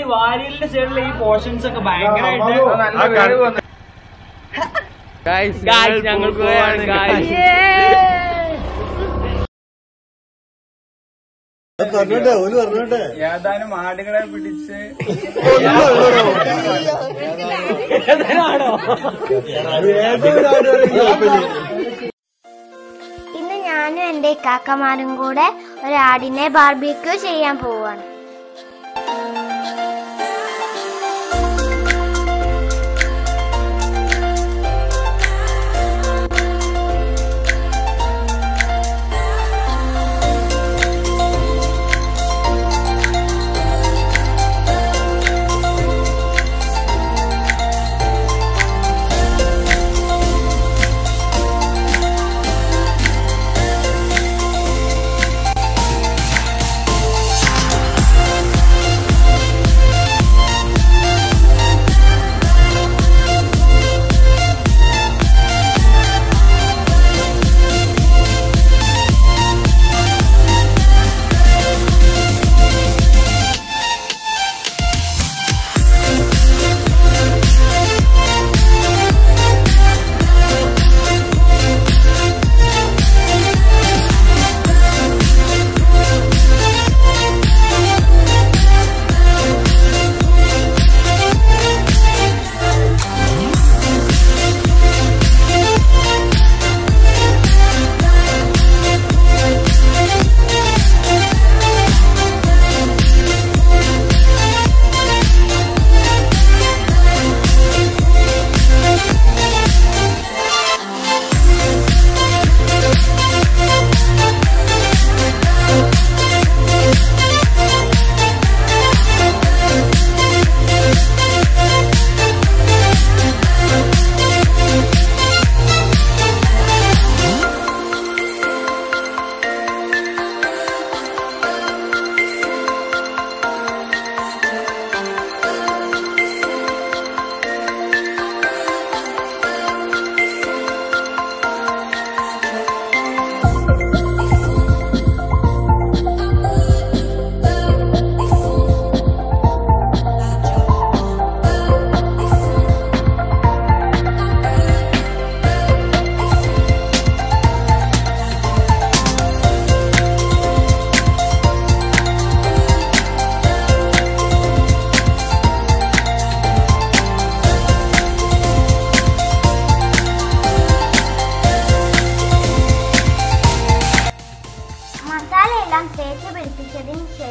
ഈ വാരിയലിന്റെ സൈഡിലെ ഈ പോർഷൻസ് ഒക്കെ ഭയങ്കരമായിട്ട് ഞങ്ങൾ പോവാണ്. പറഞ്ഞോട്ടെ ഓൽ പറഞ്ഞോട്ടെ ഏതാനും ആടുകളെ പിടിച്ച്. ഇന്ന് ഞാനും എന്റെ കാക്കമാരും കൂടെ ഒരാടിനെ ബാർബിക്യൂ ചെയ്യാൻ പോവാണ്.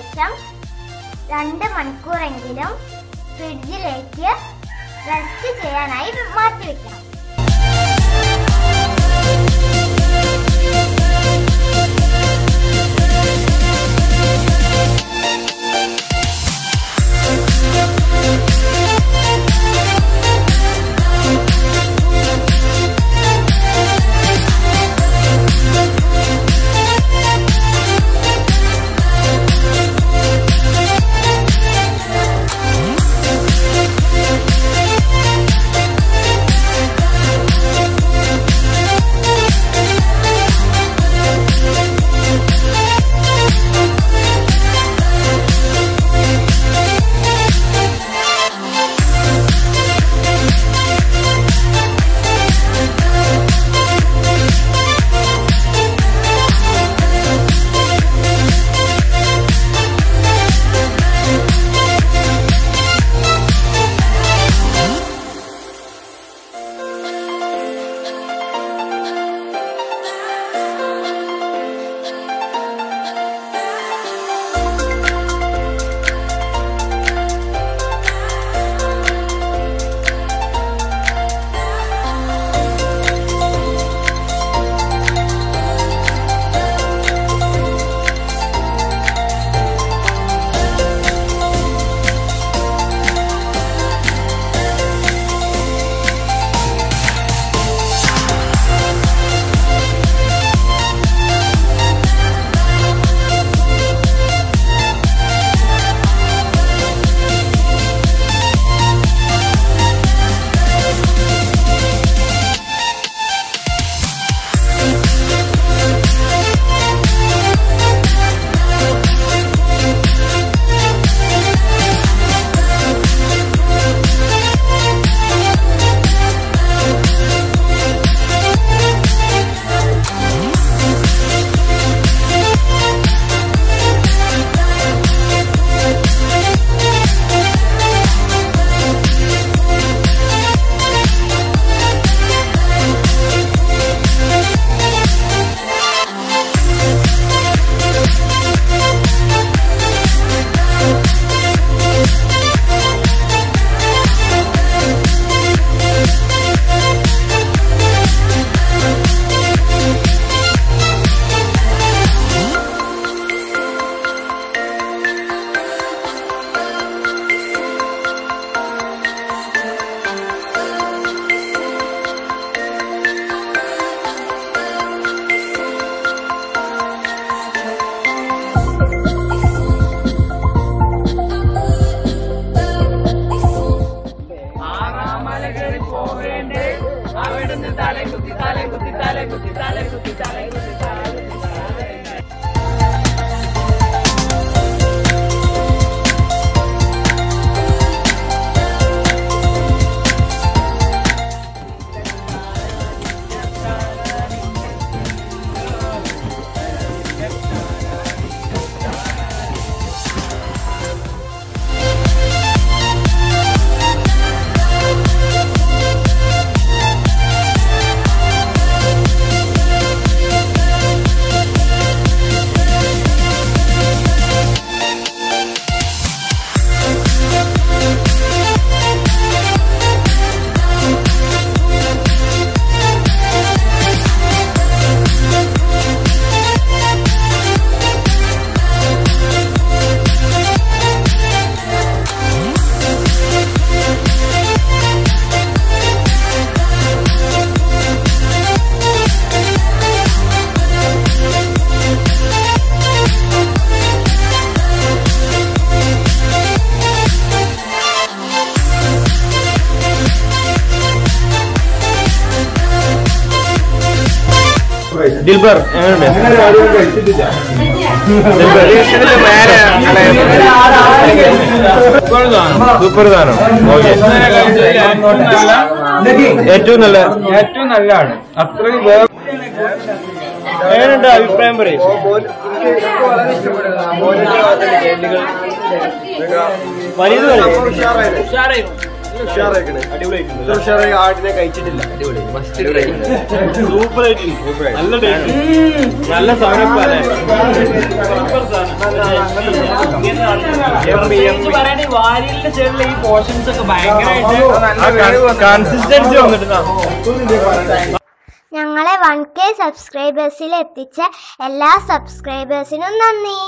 ശേഷം രണ്ട് മണിക്കൂറെങ്കിലും ഫ്രിഡ്ജിലേക്ക് റെസ്റ്റ് ചെയ്യാനായി മാറ്റി വെക്കണം ദിൽബർ സൂപ്പർ സാധനം. ഓക്കെ. ഏറ്റവും നല്ല ഏറ്റവും നല്ലതാണ്. അത്രയും വേറെ എങ്ങനെയുണ്ട് അഭിപ്രായം പറയും. വലിയത് പറയും ഉഷാറായി. ആടിനെ കഴിച്ചിട്ടില്ല. സൂപ്പർ ആയിട്ട് നല്ല നല്ല വാരിലിന്റെ ഈ പോർഷൻസ് ഒക്കെ ഭയങ്കരമായിട്ട് കൺസിസ്റ്റൻസി വന്നിട്ടുണ്ട്? ഞങ്ങളെ വൺ കെ സബ്സ്ക്രൈബേഴ്സിൽ എത്തിച്ച എല്ലാ സബ്സ്ക്രൈബേഴ്സിനും നന്ദി.